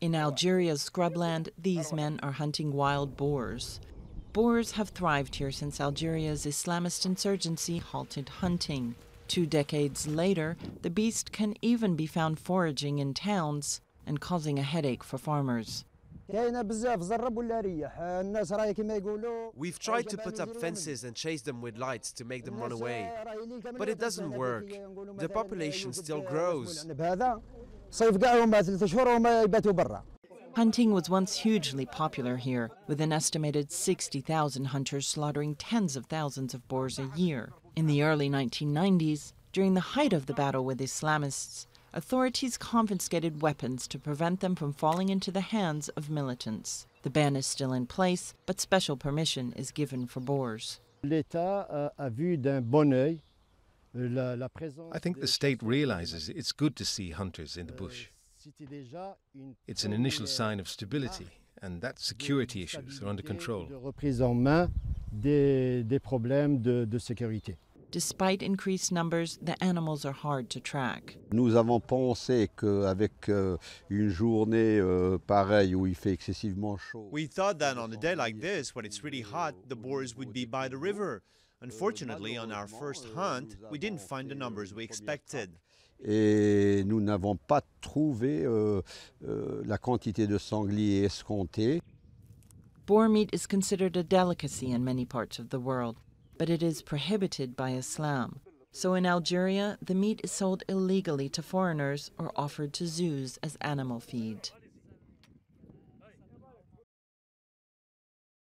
In Algeria's scrubland, these men are hunting wild boars. Boars have thrived here since Algeria's Islamist insurgency halted hunting. Two decades later, the beast can even be found foraging in towns and causing a headache for farmers. We've tried to put up fences and chase them with lights to make them run away. But it doesn't work. The population still grows. Hunting was once hugely popular here, with an estimated 60,000 hunters slaughtering tens of thousands of boars a year. In the early 1990s, during the height of the battle with Islamists, authorities confiscated weapons to prevent them from falling into the hands of militants. The ban is still in place, but special permission is given for boars. I think the state realizes it's good to see hunters in the bush. It's an initial sign of stability, and that security issues are under control. Despite increased numbers, the animals are hard to track. Nous avons pensé qu'avec euh, une journée euh, pareille où il fait excessivement chaud. We thought that on a day like this, when it's really hot, the boars would be by the river. Unfortunately, on our first euh, hunt, we didn't find the numbers euh, we expected. Et nous n'avons pas trouvé euh, euh, la quantité de sangliers escomptée. Boar meat is considered a delicacy in many parts of the world but it is prohibited by Islam. So in Algeria, the meat is sold illegally to foreigners or offered to zoos as animal feed.